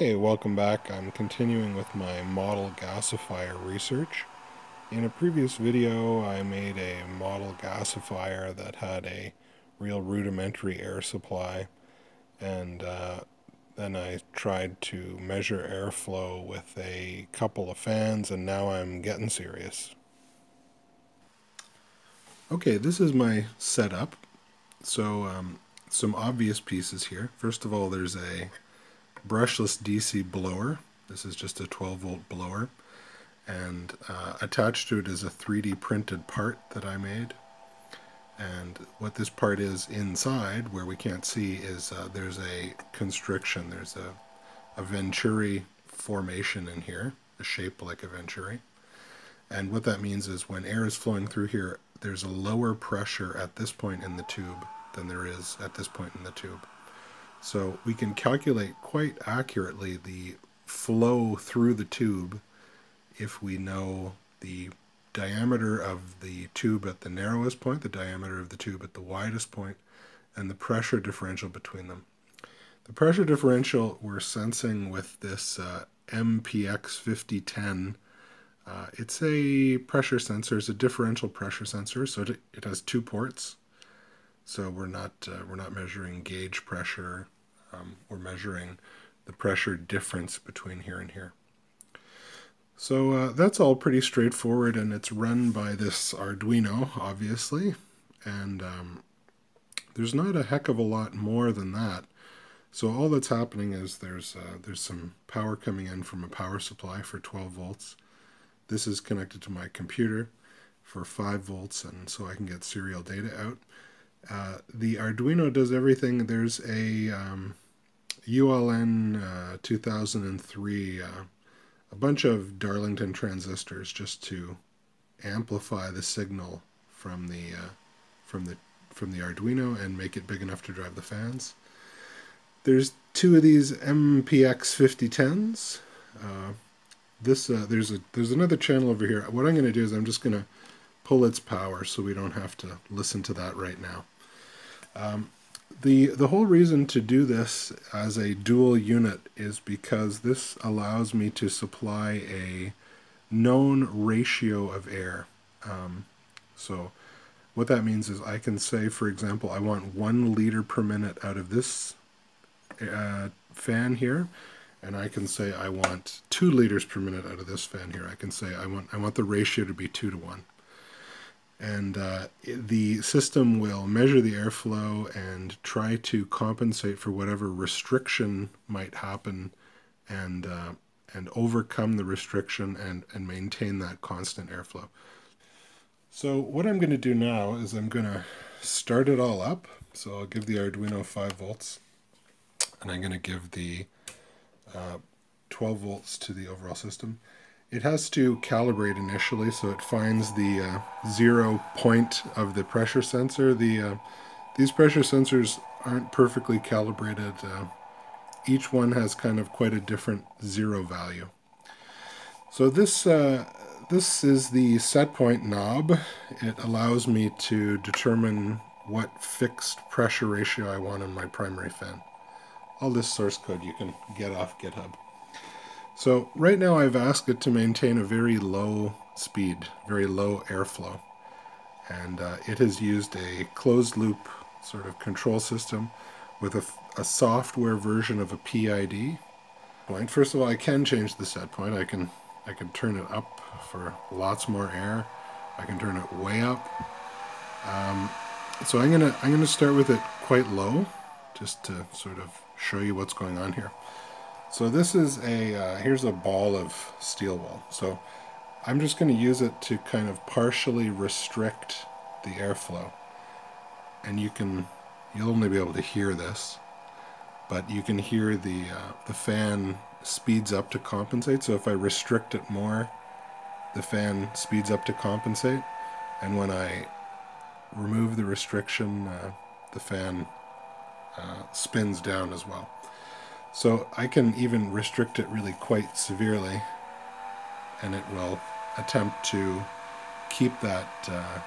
Okay, welcome back. I'm continuing with my model gasifier research. In a previous video I made a model gasifier that had a real rudimentary air supply and uh, then I tried to measure airflow with a couple of fans and now I'm getting serious. Okay, this is my setup. So um, some obvious pieces here. First of all there's a brushless DC blower. This is just a 12 volt blower and uh, attached to it is a 3D printed part that I made. And what this part is inside, where we can't see, is uh, there's a constriction. There's a, a venturi formation in here, a shape like a venturi. And what that means is when air is flowing through here, there's a lower pressure at this point in the tube than there is at this point in the tube. So we can calculate quite accurately the flow through the tube if we know the diameter of the tube at the narrowest point, the diameter of the tube at the widest point, and the pressure differential between them. The pressure differential we're sensing with this uh, MPX 5010. Uh, it's a pressure sensor, it's a differential pressure sensor, so it, it has two ports. So we're not uh, we're not measuring gauge pressure. Um, we're measuring the pressure difference between here and here. So uh, that's all pretty straightforward and it's run by this Arduino, obviously. And um, there's not a heck of a lot more than that. So all that's happening is there's uh, there's some power coming in from a power supply for 12 volts. This is connected to my computer for 5 volts and so I can get serial data out. Uh, the Arduino does everything. There's a um, ULN uh, 2003 a bunch of Darlington transistors just to amplify the signal from the uh, from the from the Arduino and make it big enough to drive the fans. There's two of these MPX 5010s. Uh, this uh, there's a there's another channel over here. What I'm going to do is I'm just going to pull its power so we don't have to listen to that right now. Um, the, the whole reason to do this as a dual unit is because this allows me to supply a known ratio of air. Um, so what that means is I can say, for example, I want one liter per minute out of this uh, fan here, and I can say I want two liters per minute out of this fan here. I can say I want I want the ratio to be two to one and uh, the system will measure the airflow and try to compensate for whatever restriction might happen and uh, and overcome the restriction and, and maintain that constant airflow. So what I'm going to do now is I'm going to start it all up. So I'll give the Arduino 5 volts and I'm going to give the uh, 12 volts to the overall system. It has to calibrate initially, so it finds the uh, zero point of the pressure sensor. The uh, These pressure sensors aren't perfectly calibrated. Uh, each one has kind of quite a different zero value. So this, uh, this is the set point knob. It allows me to determine what fixed pressure ratio I want in my primary fan. All this source code you can get off GitHub. So right now I've asked it to maintain a very low speed, very low airflow. And uh, it has used a closed loop sort of control system with a, a software version of a PID. Point. First of all, I can change the set point. I can I can turn it up for lots more air. I can turn it way up. Um, so I'm gonna I'm gonna start with it quite low, just to sort of show you what's going on here. So this is a, uh, here's a ball of steel wool. So I'm just going to use it to kind of partially restrict the airflow. And you can, you'll only be able to hear this, but you can hear the, uh, the fan speeds up to compensate. So if I restrict it more, the fan speeds up to compensate. And when I remove the restriction, uh, the fan uh, spins down as well. So I can even restrict it really quite severely and it will attempt to keep that uh,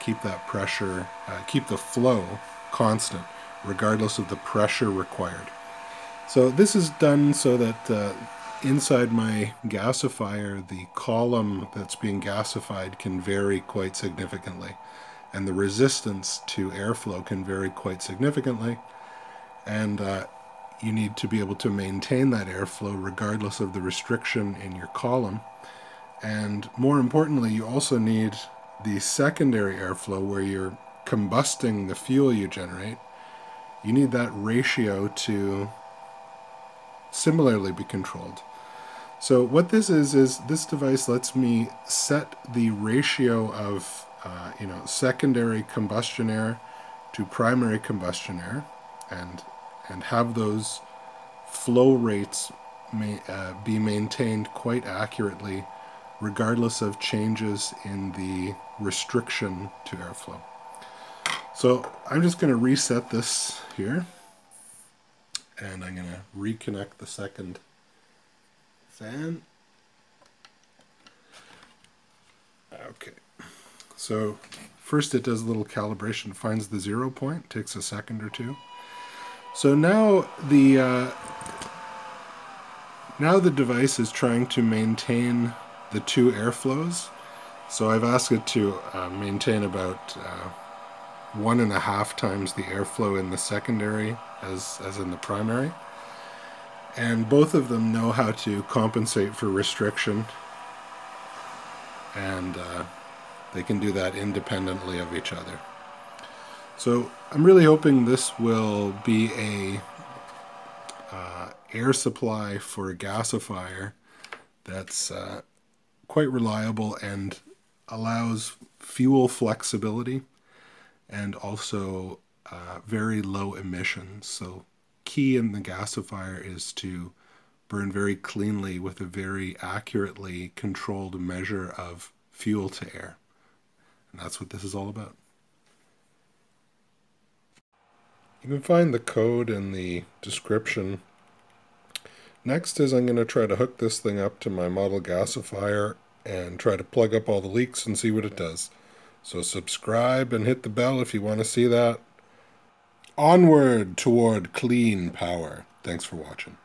keep that pressure, uh, keep the flow constant regardless of the pressure required. So this is done so that uh, inside my gasifier, the column that's being gasified can vary quite significantly. And the resistance to airflow can vary quite significantly. And uh, you need to be able to maintain that airflow regardless of the restriction in your column. And more importantly, you also need the secondary airflow where you're combusting the fuel you generate. You need that ratio to similarly be controlled. So what this is, is this device lets me set the ratio of, uh, you know, secondary combustion air to primary combustion air and, and have those flow rates may, uh, be maintained quite accurately regardless of changes in the restriction to airflow. So I'm just going to reset this here and I'm going to reconnect the second fan. Okay, so first it does a little calibration, finds the zero point, takes a second or two. So now the uh, now the device is trying to maintain the two airflows. So I've asked it to uh, maintain about uh, one and a half times the airflow in the secondary as, as in the primary. And both of them know how to compensate for restriction. And uh, they can do that independently of each other. So I'm really hoping this will be a uh, air supply for a gasifier that's uh, quite reliable and allows fuel flexibility and also uh, very low emissions. So key in the gasifier is to burn very cleanly with a very accurately controlled measure of fuel to air. And that's what this is all about. You can find the code in the description. Next is I'm going to try to hook this thing up to my model gasifier and try to plug up all the leaks and see what it does. So subscribe and hit the bell if you want to see that. Onward toward clean power. Thanks for watching.